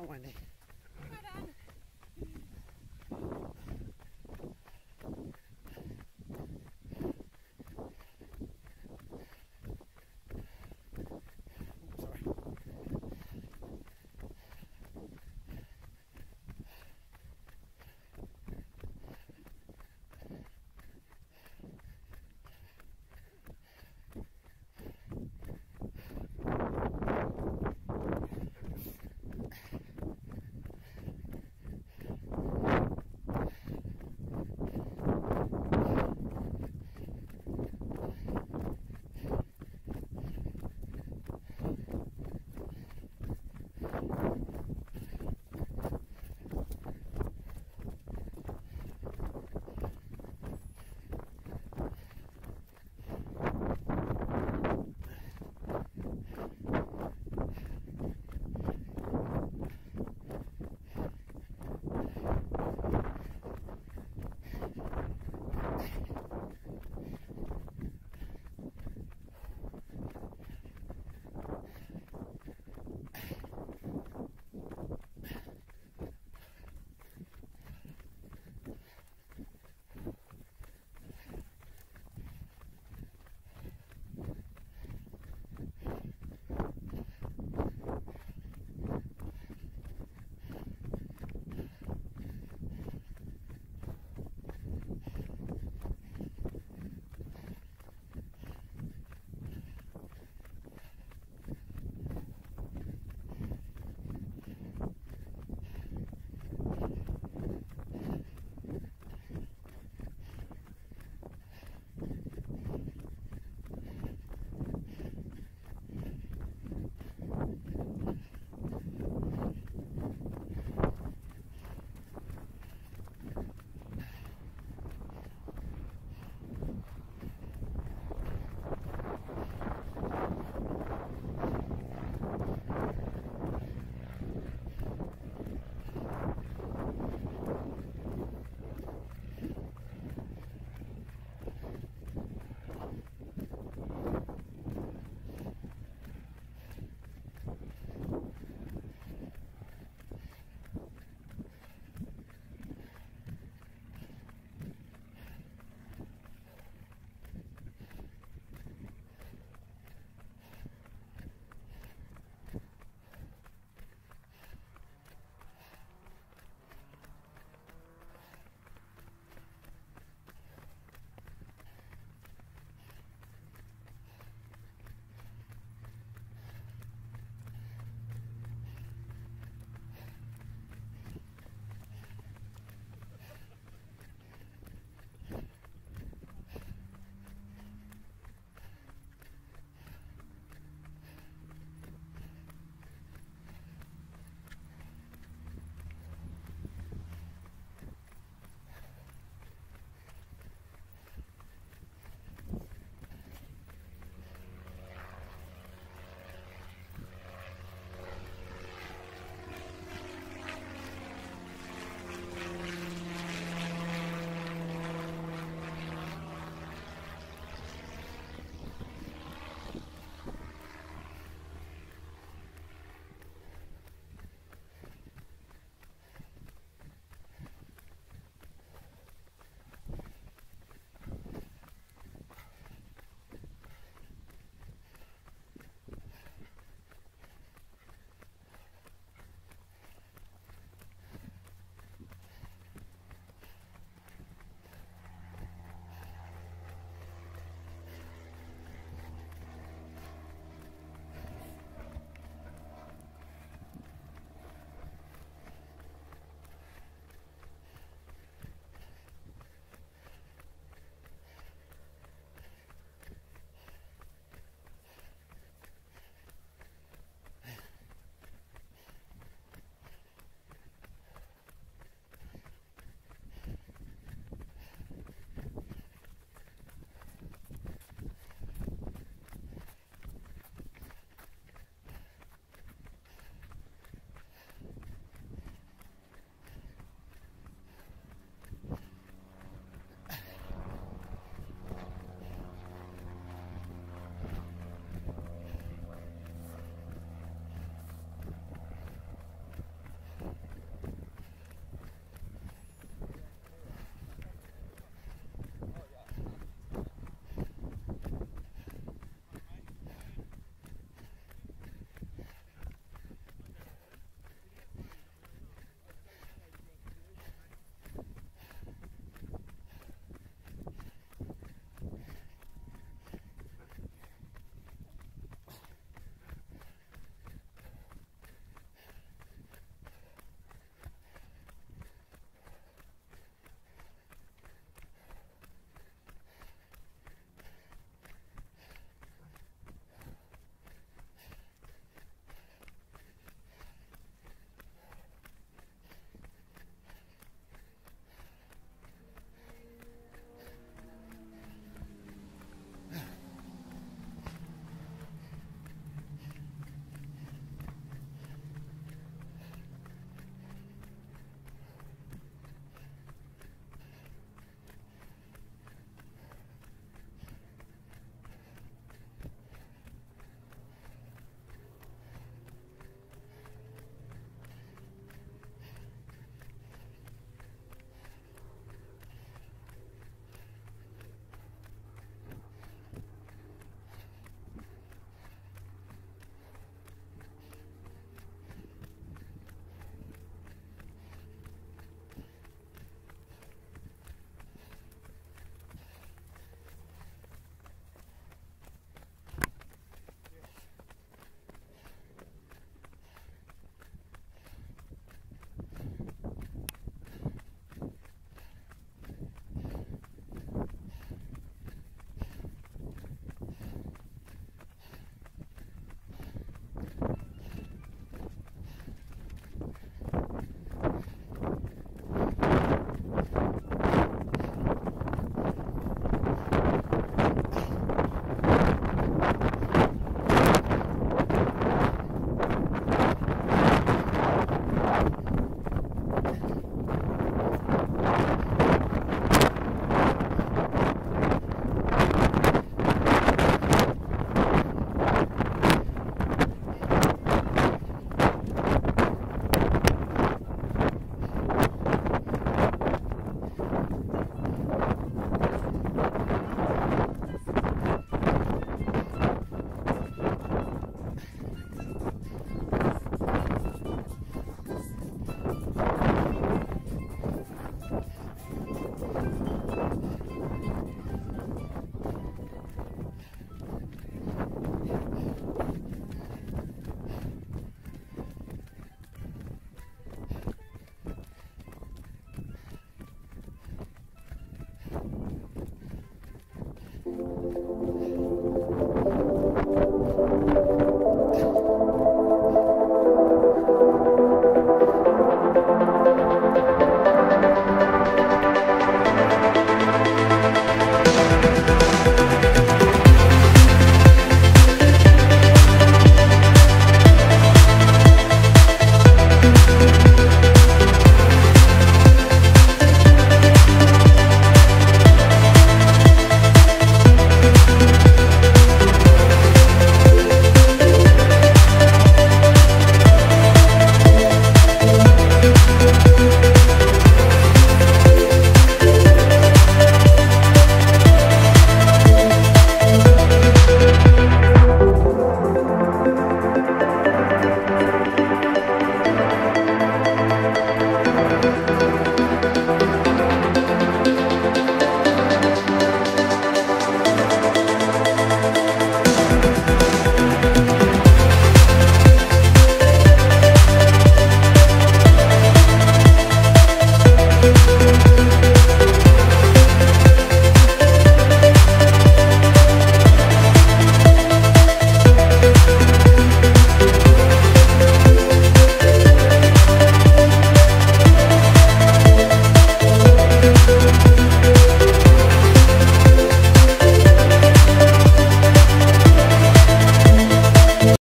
don't want to.